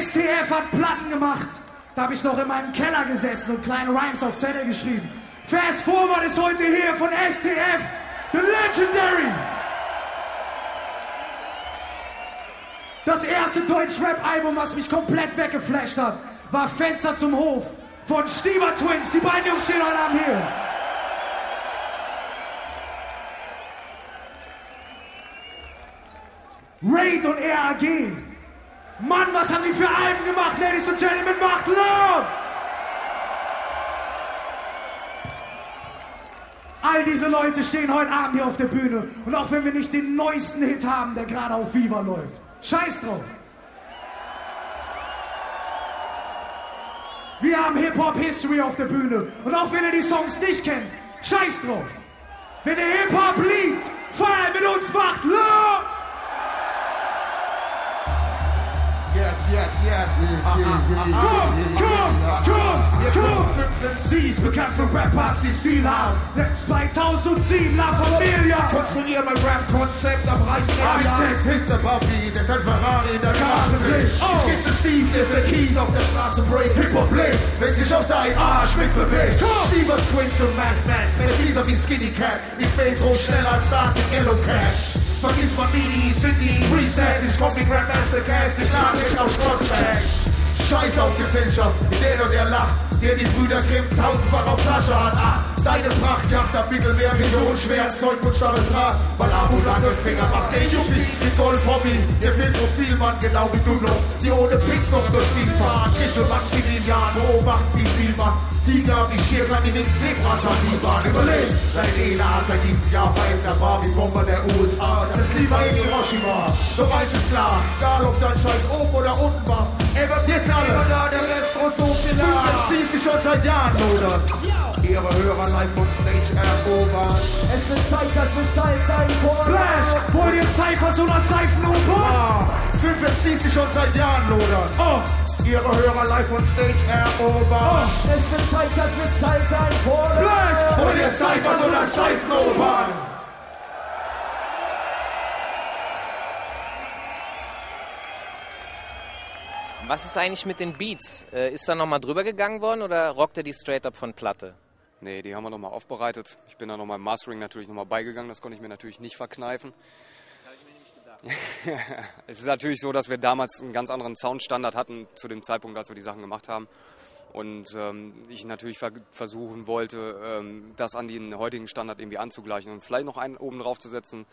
STF hat Platten gemacht. Da habe ich noch in meinem Keller gesessen und kleine Rhymes auf Zettel geschrieben. Fast Forward ist heute hier von STF, The Legendary. Das erste Deutsch-Rap-Album, was mich komplett weggeflasht hat, war Fenster zum Hof von Stieber Twins. Die beiden Jungs stehen heute Abend hier. Raid und RAG. Mann, was haben die für Alben gemacht, Ladies and Gentlemen? Macht laut! All diese Leute stehen heute Abend hier auf der Bühne. Und auch wenn wir nicht den neuesten Hit haben, der gerade auf Viva läuft. Scheiß drauf. Wir haben Hip-Hop-History auf der Bühne. Und auch wenn ihr die Songs nicht kennt, scheiß drauf. Wenn ihr Hip-Hop liebt, feiert mit uns, macht laut! Yes, yes. Komm, komm, komm, komm! Sie ist bekannt für Rap-Partys, viel haben. 2007 La Familia. Konstruier mein Rap-Konzept am. Hashtag Mr. Bobby, das hat Ferrari in der Garagenpflicht. Ich geh zu Steve, der für Keys auf der Straße break. Hip-Hop lebt, wenn sich auf dein Arsch mitbewegt. Steve Twins und Mad Max, präziser wie Skinny Cat. Ich Pedro schneller als Stars in Yellow Cash. Vergiss mal Mini, Cindy, Reset, ich komm wie Grandmaster Cash, ich lade mich auf Crossback. Scheiß auf Gesellschaft, der oder der lacht, der die Brüder Grimm tausendfach auf Tasche hat. Ach, deine Prachtjacht am Mittelmeer, Millionen schweren Zeug und starre Draht. Weil Abu lange Finger macht der Yuppie, die Golf-Hobby, der Filmprofilmann, genau wie du noch, die ohne Picks noch durch sie fahren. Kisse Maximilian, beobacht wie Silber, Tiger wie Schirra, die den Zebras an die Bahn überlebt. Seit ELA, seit diesem Jahr feiert der Barbie-Bomber der USA. Das Klima in Hiroshima, so eins ist klar, egal ob dein Scheiß oben oder unten war. Er wird jetzt alle, Siehst du schon seit Jahren, oder? Ihre Hörer live von Stage erobern. Es wird Zeit, dass wir Style sein wollen. Flash, wollt ihr Cyphers oder Seifenoper? Fünf MCs, die schon seit Jahren lodern. Oh, Ihre Hörer live von Stage erobern. Es wird Zeit, dass wir Style sein wollen. Flash, Hol dir Cyphers oder Seifenopern. Was ist eigentlich mit den Beats? Äh, ist da nochmal drüber gegangen worden oder rockt er die straight up von Platte? Nee, die haben wir nochmal aufbereitet. Ich bin da nochmal im Mastering natürlich nochmal beigegangen. Das konnte ich mir natürlich nicht verkneifen. es ist natürlich so, dass wir damals einen ganz anderen Soundstandard hatten zu dem Zeitpunkt, als wir die Sachen gemacht haben. Und ähm, ich natürlich ver versuchen wollte, ähm, das an den heutigen Standard irgendwie anzugleichen und vielleicht noch einen oben drauf zu setzen,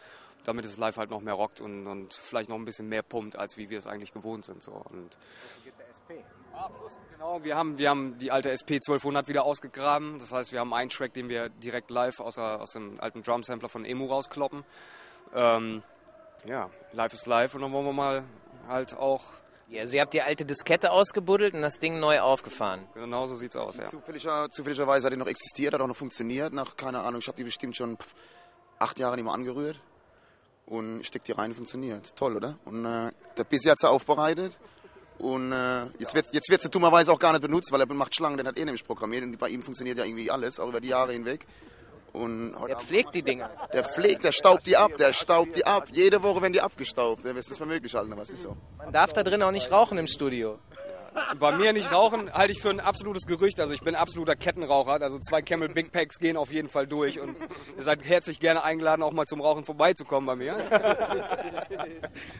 damit es live halt noch mehr rockt und, und vielleicht noch ein bisschen mehr pumpt, als wie wir es eigentlich gewohnt sind. So. Und Genau, wir haben, wir haben die alte SP 1200 wieder ausgegraben. Das heißt, wir haben einen Track, den wir direkt live aus, der, aus dem alten Drumsampler von Emu rauskloppen. Ähm, ja, live ist live und dann wollen wir mal halt auch. Ja, also ihr habt die alte Diskette ausgebuddelt und das Ding neu aufgefahren. Genau so sieht's aus, ja. Zufälliger, zufälligerweise hat die noch existiert, hat auch noch funktioniert. Nach, keine Ahnung, ich habe die bestimmt schon pff, acht Jahre nicht mehr angerührt. Und ich steck die rein, funktioniert. Toll, oder? Und äh, der Bissi hat sie aufbereitet. Und äh, jetzt wird, jetzt wird sie dummerweise auch gar nicht benutzt, weil er macht Schlangen, den hat er nämlich programmiert. Und bei ihm funktioniert ja irgendwie alles, auch über die Jahre hinweg. Und heute Der pflegt die Dinger. der pflegt, der staubt die ab, der staubt die ab. Jede Woche werden die abgestaubt. Das ist nicht mehr möglich, Alter, was ist so. Man darf da drin auch nicht rauchen im Studio. Bei mir nicht rauchen halte ich für ein absolutes Gerücht. Also ich bin absoluter Kettenraucher. Also zwei Camel Big Packs gehen auf jeden Fall durch. Und ihr seid herzlich gerne eingeladen, auch mal zum Rauchen vorbeizukommen bei mir.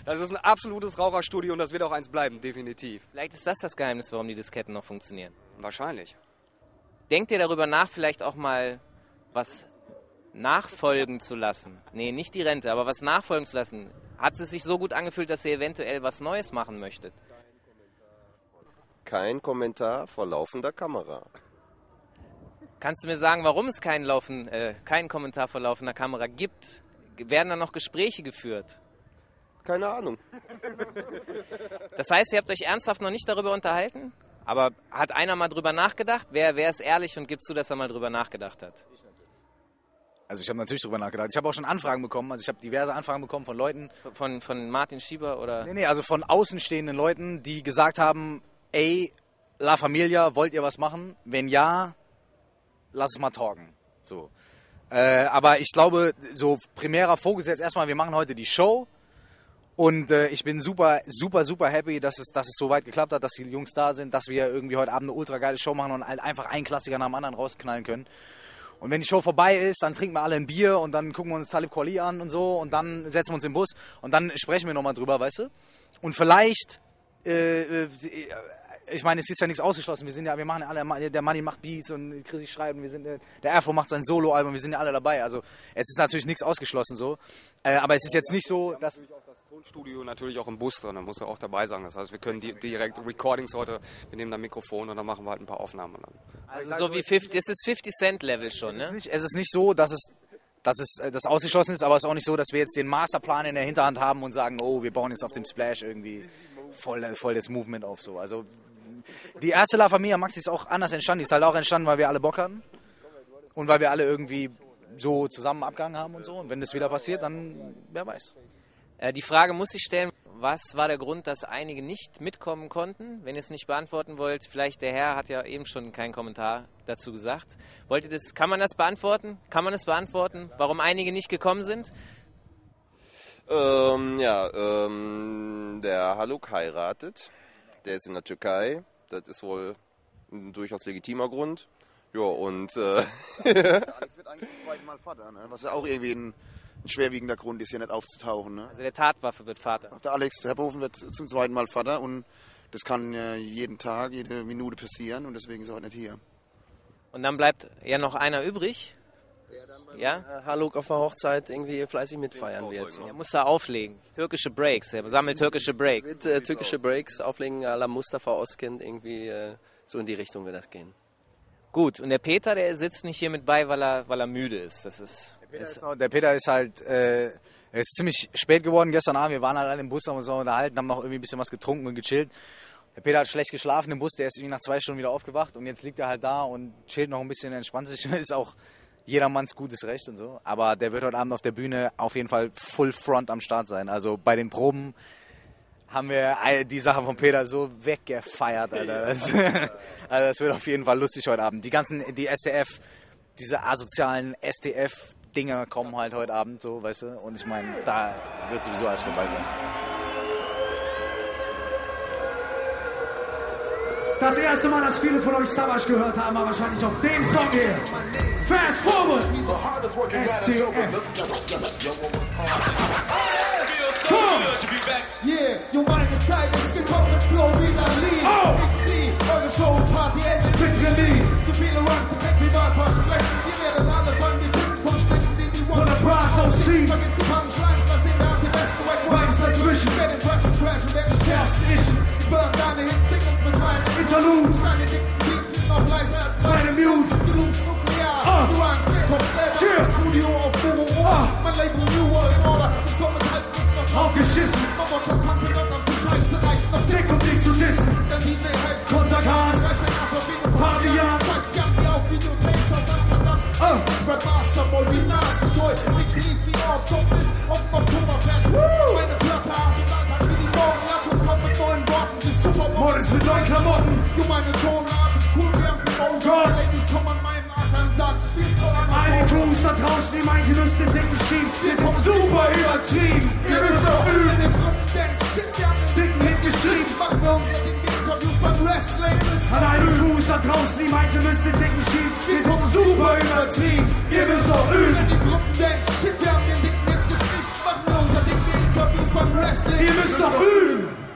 Das ist ein absolutes Raucherstudio und das wird auch eins bleiben, definitiv. Vielleicht ist das das Geheimnis, warum die Disketten noch funktionieren. Wahrscheinlich. Denkt ihr darüber nach, vielleicht auch mal was nachfolgen zu lassen? Nee, nicht die Rente, aber was nachfolgen zu lassen. Hat es sich so gut angefühlt, dass ihr eventuell was Neues machen möchtet? Kein Kommentar vor laufender Kamera. Kannst du mir sagen, warum es keinen, Laufen, äh, keinen Kommentar vor laufender Kamera gibt? Werden da noch Gespräche geführt? Keine Ahnung. Das heißt, ihr habt euch ernsthaft noch nicht darüber unterhalten? Aber hat einer mal drüber nachgedacht? Wer, wer ist ehrlich und gibt zu, dass er mal drüber nachgedacht hat? Also ich habe natürlich drüber nachgedacht. Ich habe auch schon Anfragen bekommen. Also ich habe diverse Anfragen bekommen von Leuten. Von, von Martin Schieber oder? Nee, nee, also von außenstehenden Leuten, die gesagt haben, ey, La Familia, wollt ihr was machen? Wenn ja, lass es mal talken. So. Äh, aber ich glaube, so primärer Fokus jetzt erstmal, wir machen heute die Show Und äh, ich bin super, super, super happy, dass es, dass es so weit geklappt hat, dass die Jungs da sind, dass wir irgendwie heute Abend eine ultra geile Show machen und halt einfach einen Klassiker nach dem anderen rausknallen können. Und wenn die Show vorbei ist, dann trinken wir alle ein Bier und dann gucken wir uns Talib Kweli an und so und dann setzen wir uns im Bus und dann sprechen wir nochmal drüber, weißt du? Und vielleicht, äh, äh, ich meine, es ist ja nichts ausgeschlossen. Wir sind ja, wir machen ja alle, der Manni macht Beats und Chrissy schreibt, und wir sind, äh, der Erfo macht sein Soloalbum, wir sind ja alle dabei. Also es ist natürlich nichts ausgeschlossen so. Äh, aber es ist jetzt nicht so, dass Tonstudio natürlich auch im Bus drin, da muss er auch dabei sein. Das heißt, wir können die, direkt Recordings heute, wir nehmen da Mikrofon und dann machen wir halt ein paar Aufnahmen. Dann. Also so wie 50, das ist 50 Cent Level schon, ne? nicht, es ist nicht so, dass es dass es äh, das ausgeschlossen ist, aber es ist auch nicht so, dass wir jetzt den Masterplan in der Hinterhand haben und sagen, oh, wir bauen jetzt auf dem Splash irgendwie voll, voll das Movement auf so. Also die erste La Familia Maxi ist auch anders entstanden. Die ist halt auch entstanden, weil wir alle Bock hatten und weil wir alle irgendwie so zusammen abgegangen haben und so. Und wenn das wieder passiert, dann wer weiß. Äh, die Frage muss ich stellen, was war der Grund, dass einige nicht mitkommen konnten? Wenn ihr es nicht beantworten wollt, vielleicht der Herr hat ja eben schon keinen Kommentar dazu gesagt. Wollt ihr das, kann man das beantworten? Kann man es beantworten, warum einige nicht gekommen sind? Ähm, ja, ähm, der Haluk heiratet. Der ist in der Türkei. Das ist wohl ein durchaus legitimer Grund. Ja, und. Äh Alex wird eigentlich zum zweiten Mal Vater, ne? was ja auch irgendwie ein, ein schwerwiegender Grund ist, hier nicht aufzutauchen. Ne? Also der Tatwaffe wird Vater. Der Alex Herboven wird zum zweiten Mal Vater und das kann äh, jeden Tag, jede Minute passieren und deswegen ist er heute nicht hier. Und dann bleibt ja noch einer übrig. Ja? Haluk auf der Hochzeit irgendwie fleißig mitfeiern wird. So. Er muss da auflegen. Türkische Breaks. Er sammelt türkische Breaks. Mit äh, türkische Breaks auflegen, à la Mustafa Oskind, irgendwie äh, so in die Richtung wird das gehen. Gut, und der Peter, der sitzt nicht hier mit bei, weil er, weil er müde ist. Das ist, Der Peter ist der Peter ist halt, äh, er ist ziemlich spät geworden gestern Abend. Wir waren halt alle im Bus, haben uns noch unterhalten, haben noch irgendwie ein bisschen was getrunken und gechillt. Der Peter hat schlecht geschlafen im Bus, der ist irgendwie nach zwei Stunden wieder aufgewacht und jetzt liegt er halt da und chillt noch ein bisschen, entspannt sich. Ist auch jedermanns gutes Recht und so. Aber der wird heute Abend auf der Bühne auf jeden Fall full front am Start sein. Also bei den Proben haben wir die Sache von Peter so weggefeiert, Alter. Das, also das wird auf jeden Fall lustig heute Abend. Die ganzen, die SDF, diese asozialen SDF-Dinger kommen halt heute Abend so, weißt du. Und ich meine, da wird sowieso alles vorbei sein. Das erste Mal, dass viele von euch Savage gehört haben, war wahrscheinlich auf den Song hier. Fast forward! STF. Komm! Yeah, jo meine Zeit ist gekommen, Flow wieder lieb. Oh! Ich lieb eure Show, Party, endet ich, Burn deine Hits, sing uns mit meinen Interlude. Deine dicksten Beats sind noch live als meine Mute. Absolut nuklear. Ah. Du Runs, Hip-Hop, Cheer. selber. Studio auf Boro Ah. Mein Label New World Order. Ich komme halt nicht noch drauf. Aufgeschissen, Mama, Schatz, Hand in Hand auf die Scheiße, reicht noch dick und dich zu dissen. Der DJ heißt Kontergan. Reiß den Arsch auf und Pavian. Scheiß Jan, wie auf Videotapes aus Amsterdam. Ah. Rap Master, Boy, wie Nas, wie Joy. Ich lief wie Ort, Zombis auf dem Oktoberfest. Meine Platte haben hat wie die Morgenlatte und komm mit neuen Models mit Klamotten. Du, meine Tonart ist cool, viel Augen. Gott. Die Ladies kommen an meinen Ackern, sagen, spielst du an All die Crews da draußen, die meint, ihr müsst den dicken schieben. Wir sind super übertrieben. Ihr müsst doch in üben. den Gruppen, denn shit, wir haben den Dicken Hit geschrieben. Machen wir unser Ding, die Interviews beim Wrestling. An all die Crews da draußen, die meint, ihr müsst den dicken schieben. Wir sind super übertrieben. Ihr müsst doch üben. die Gruppen denken, shit, wir haben den dicken Hit geschrieben. Machen wir unser die Interviews beim Wrestling. Ihr müsst doch üben.